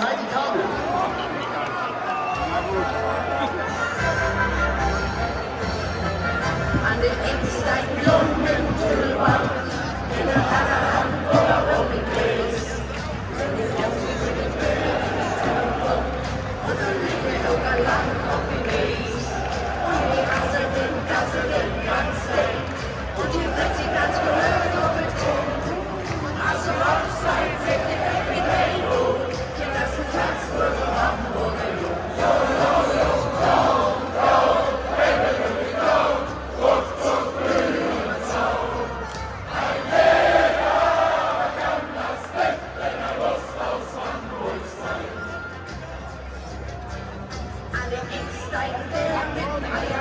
Band von Heidi Yeah.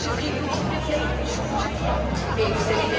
Ik zing